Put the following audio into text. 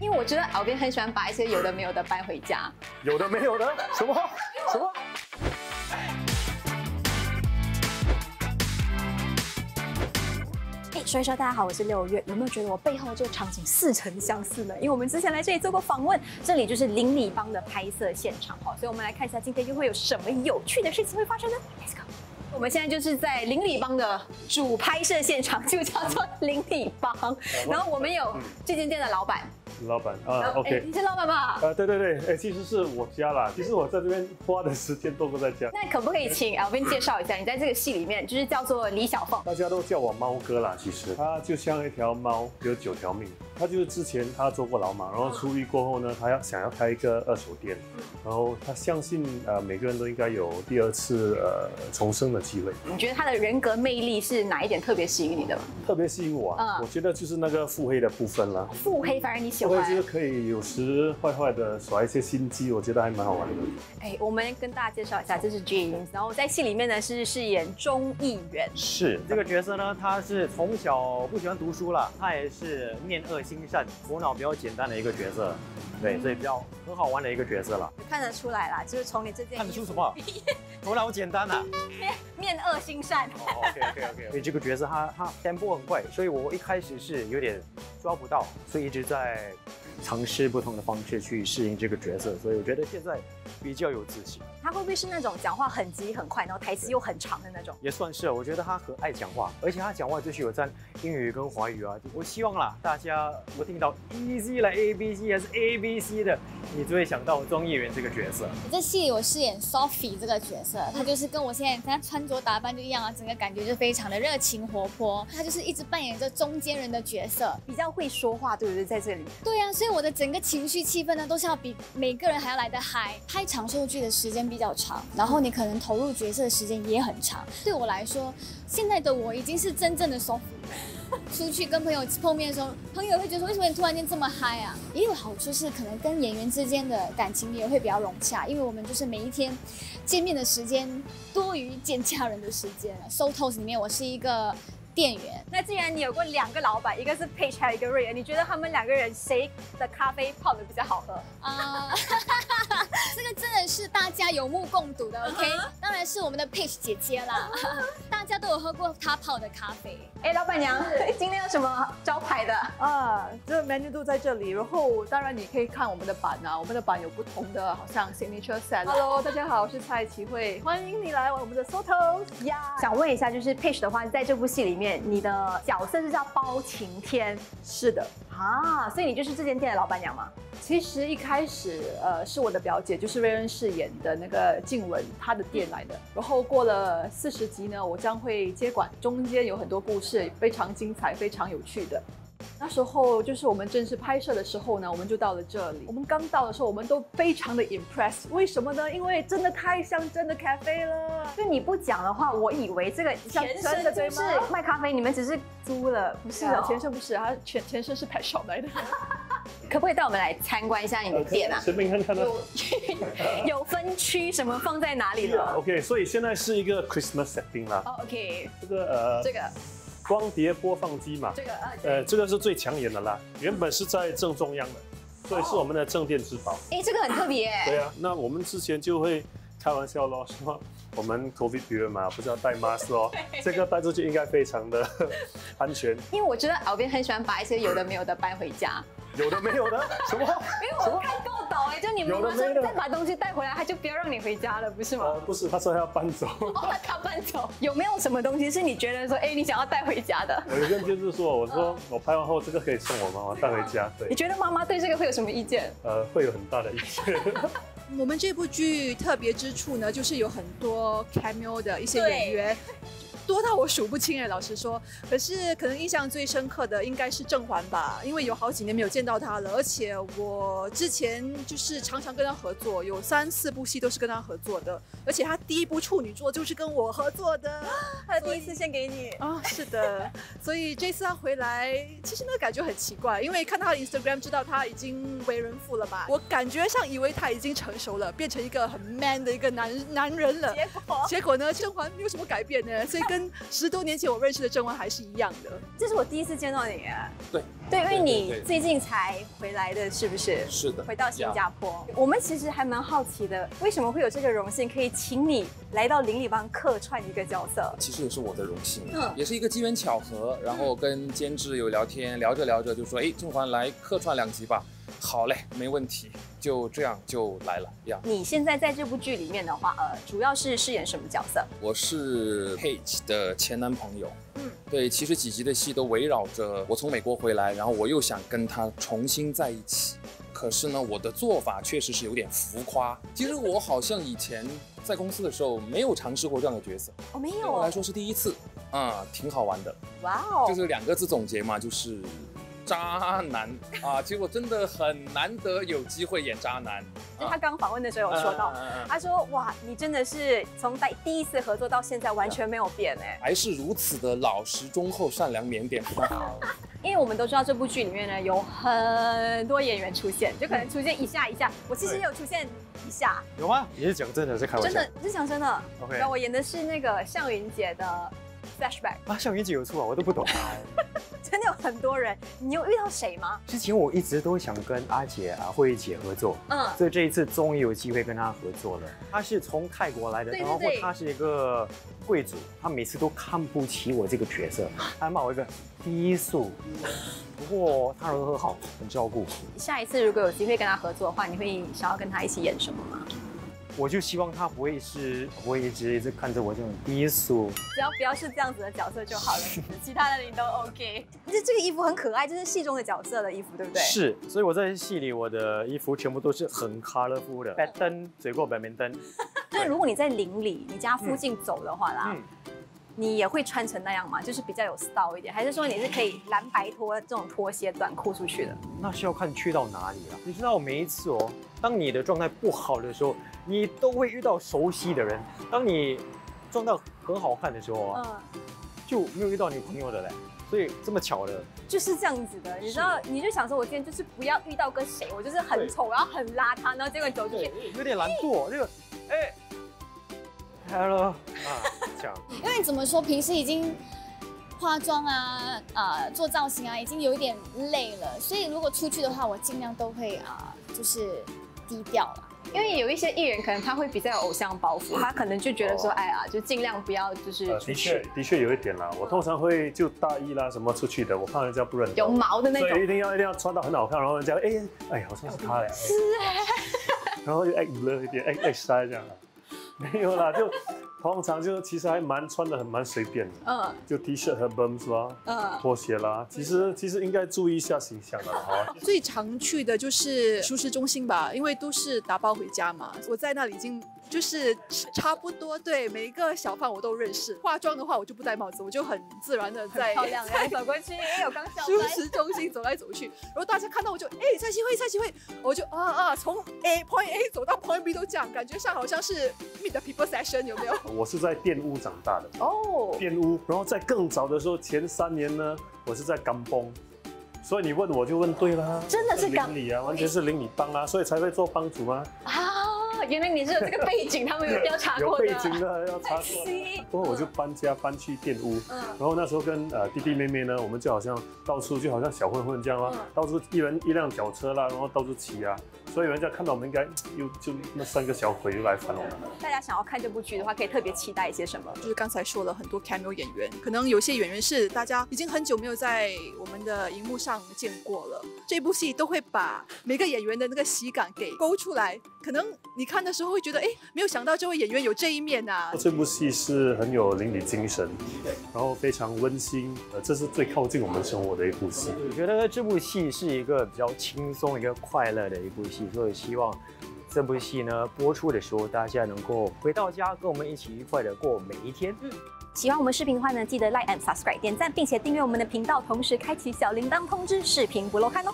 因为我觉得敖边很喜欢把一些有的没有的搬回家。有的没有的，什么什么？哎，所以说大家好，我是六月。有没有觉得我背后这个场景似曾相似呢？因为我们之前来这里做过访问，这里就是邻里帮的拍摄现场哈。所以我们来看一下今天又会有什么有趣的事情会发生呢？Let's go。我们现在就是在邻里帮的主拍摄现场，就叫做邻里帮。然后我们有这间店的老板。老板啊，OK，你是老板吧？呃，对对对，哎，其实是我家啦。其实我在这边花的时间都不在家。那可不可以请 Alvin 介绍一下，你在这个戏里面就是叫做李小凤？大家都叫我猫哥啦。其实他就像一条猫，有九条命。他就是之前他做过老马，然后出狱过后呢，他要想要开一个二手店，然后他相信呃每个人都应该有第二次呃重生的机会。你觉得他的人格魅力是哪一点特别吸引你的？特别吸引我，嗯，我觉得就是那个腹黑的部分了。腹黑反而你喜欢？我就是可以有时坏坏的耍一些心机，我觉得还蛮好玩的。哎，我们跟大家介绍一下，这是 James，然后在戏里面呢是饰演钟议员。是这个角色呢，他是从小不喜欢读书了，他也是面恶。心善、头脑比较简单的一个角色，对，所以比较很好玩的一个角色了。看得出来啦，就是从你这件看得出什么？头脑简单啊，面面恶心善。OK OK OK。所以这个角色他他 tempo 很快，所以我一开始是有点抓不到，所以一直在尝试不同的方式去适应这个角色，所以我觉得现在比较有自信。他会不会是那种讲话很急很快，然后台词又很长的那种？也算是，我觉得他很爱讲话，而且他讲话就是有在英语跟华语啊。我希望啦，大家我听到 E Z 来 A B C 还是 A B C 的，你就会想到庄议员这个角色。在戏里我饰演 Sophie 这个角色，她就是跟我现在他穿着打扮就一样啊，整个感觉就非常的热情活泼。她就是一直扮演着中间人的角色，比较会说话，对不对？在这里。对呀，所以我的整个情绪气氛呢，都是要比每个人还要来的嗨。拍长寿剧的时间比较长，然后。你可能投入角色的时间也很长。对我来说，现在的我已经是真正的 Sophie。出去跟朋友碰面的时候，朋友会觉得说：“为什么你突然间这么嗨啊？”也有好处是，可能跟演员之间的感情也会比较融洽，因为我们就是每一天见面的时间多于见家人的时间。So Toast 里面，我是一个。店员，那既然你有过两个老板，一个是 Page，还有一个瑞恩，你觉得他们两个人谁的咖啡泡的比较好喝？啊，这个真的是大家有目共睹的，OK？当然是我们的 Page 姐姐啦，大家都有喝过她泡的咖啡。哎，老板娘，今天有什么招牌的？啊，这个 menu 都在这里，然后当然你可以看我们的板啊，我们的板有不同的，好像 signature set。Hello，大家好，我是蔡奇慧，欢迎你来我们的 Soto 呀。想问一下，就是 Page 的话，在这部戏里面。你的角色是叫包晴天，是的啊，所以你就是这间店的老板娘吗？其实一开始，呃，是我的表姐，就是瑞恩饰演的那个静雯，她的店来的。然后过了四十集呢，我将会接管，中间有很多故事，非常精彩，非常有趣的。那时候就是我们正式拍摄的时候呢，我们就到了这里。我们刚到的时候，我们都非常的 impress。为什么呢？因为真的太像真的咖啡了。就你不讲的话，我以为这个前身就是卖咖啡，你们只是租了，不是的，前身不是，它前前身是 pet shop 来的。可不可以带我们来参观一下你的店啊？随便看看呢。有 分区，什么放在哪里的？OK，所以现在是一个 Christmas setting 啦。OK，这个呃，这个。光碟播放机嘛，这个呃，这个是最抢眼的啦。原本是在正中央的，所以是我们的镇店之宝。哎，这个很特别。对啊，那我们之前就会开玩笑咯，说我们 COVID period 嘛，不是要戴 mask 哦，这个带出去应该非常的 安全。因为我觉得敖边很喜欢把一些有的没有的搬回家。有的没有的，什么？因为我看够导哎，就你们说再把东西带回来，他就不要让你回家了，不是吗？呃，不是，他说他要搬走。哦，他搬走。有没有什么东西是你觉得说，哎，你想要带回家的？我跟就是说，我说我拍完后这个可以送我妈妈带回家。对。你觉得妈妈对这个会有什么意见？呃，会有很大的意见。我们这部剧特别之处呢，就是有很多 cameo 的一些演员。多到我数不清哎，老实说。可是可能印象最深刻的应该是郑环吧，因为有好几年没有见到他了，而且我之前就是常常跟他合作，有三四部戏都是跟他合作的，而且他第一部处女作就是跟我合作的，他的第一次献给你啊，是的。所以这次他回来，其实那个感觉很奇怪，因为看他的 Instagram 知道他已经为人父了吧，我感觉上以为他已经成熟了，变成一个很 man 的一个男男人了。结果结果呢，郑环没有什么改变呢，所以。跟十多年前我认识的郑文还是一样的。这是我第一次见到你，对。对，因为你最近才回来的，是不是？是的，回到新加坡，我们其实还蛮好奇的，为什么会有这个荣幸可以请你来到邻里帮客串一个角色？其实也是我的荣幸，嗯。也是一个机缘巧合，然后跟监制有聊天，聊着聊着就说，哎，甄嬛来客串两集吧，好嘞，没问题，就这样就来了呀。你现在在这部剧里面的话，呃，主要是饰演什么角色？我是 Paige 的前男朋友，嗯嗯，对，其实几集的戏都围绕着我从美国回来，然后我又想跟他重新在一起。可是呢，我的做法确实是有点浮夸。其实我好像以前在公司的时候没有尝试过这样的角色，我、没有哦，对我来说是第一次，啊、挺好玩的。哇哦，就是两个字总结嘛，就是渣男啊。其实我真的很难得有机会演渣男。就他刚访问的时候有说到，他说哇，你真的是从在第一次合作到现在完全没有变哎，还是如此的老实、忠厚、善良、腼腆。因为我们都知道这部剧里面呢有很多演员出现，就可能出现一下一下，我其实也有出现一下，有吗？你是讲真的，是开玩笑？真的，是讲真的。OK 那我演的是那个向云姐的 flashback，啊，像云姐有出啊，我都不懂。真的有很多人，你有遇到谁吗？之前我一直都想跟阿姐啊、慧姐合作，嗯，所以这一次终于有机会跟她合作了。她是从泰国来的，然后对对对她是一个贵族，她每次都看不起我这个角色，她骂我一个低俗。不过她人很好，很照顾，下一次如果有机会跟她合作的话，你会想要跟她一起演什么吗？我就希望他不会是不会一直一直看着我这种低俗。只要不要是这样子的角色就好了，其他的你都 OK。这这个衣服很可爱，这是戏中的角色的衣服，对不对？。是，所以我在戏里我的衣服全部都是很 colorful 的，白灯、水果白面灯。就是如果你在邻里，你家附近走的话啦，嗯你也会穿成那样吗？就是比较有 style 一点，还是说你是可以蓝白拖这种拖鞋短裤出去的？那是要看去到哪里了。你知道每一次哦，当你的状态不好的时候，你都会遇到熟悉的人；当你状态很好看的时候啊，嗯，就没有遇到女朋友的嘞。所以这么巧的，就是这样子的。你知道，你就想说，我今天就是不要遇到跟谁，我就是很丑，然后很邋遢，然后结果你走出去，有点难做。这个，哎，hello 啊，这样。因为怎么说，平时已经化妆啊、啊、做造型啊，已经有一点累了，所以如果出去的话，我尽量都会啊、就是低调啦。因为有一些艺人可能他会比较有偶像包袱，他可能就觉得说，哎呀，就尽量不要就是呃，的确的确有一点啦。我通常会就大衣啦什么出去的，我怕人家不认得有毛的那种所以一。定要一定要穿到很好看，然后人家哎哎好像是他嘞，是然后就 act blur 一点，act act 这样啦，没有啦，就通常就其实还蛮穿的很蛮随便的，嗯就 T 恤和 bums 啦，嗯，拖鞋啦，其实其实应该注意一下形象的哈。最常去的就是舒适中心吧，因为都是打包回家嘛。我在那里已经就是差不多对每一个小贩我都认识。化妆的话，我就不戴帽子，我就很自然的在漂亮，然后走过去，哎，有刚笑舒翻。适中心走来走去，然后大家看到我就哎蔡徐慧蔡徐慧，我就啊啊从 A point A 走到 point B 都这样，感觉上好像是 meet the people session 有没有？我是在店屋长大的，哦，店屋，然后在更早的时候，前三年呢，我是在甘崩，所以你问我就问对啦，真的是甘邻里啊，完全是邻里帮啊，所以才会做帮主吗？啊，原来你是有这个背景，他们有调查过的。背景的要查过。see 过后我就搬家搬去店屋，嗯然后那时候跟呃弟弟妹妹呢，我们就好像到处就好像小混混这样啊，嗯到处一人一辆脚车啦，然后到处骑啊，所以人家看到我们应该又就那三个小鬼又来烦我们了。大家想要看这部剧的话，可以特别期待一些什么？就是刚才说了很多 cameo 演员，可能有些演员是大家已经很久没有在我们的荧幕上见过了。这部戏都会把每个演员的那个喜感给勾出来，可能你看的时候会觉得，哎，没有想到这位演员有这一面啊。这部戏是很有邻里精神，然后非常温馨，呃，这是最靠近我们生活的一部戏。我觉得这部戏是一个比较轻松、一个快乐的一部戏，所以希望这部戏呢播出的时候，大家能够回到家跟我们一起愉快的过每一天。嗯喜欢我们视频的话呢，记得 like and subscribe 点赞，并且订阅我们的频道，同时开启小铃铛通知，视频不漏看哦。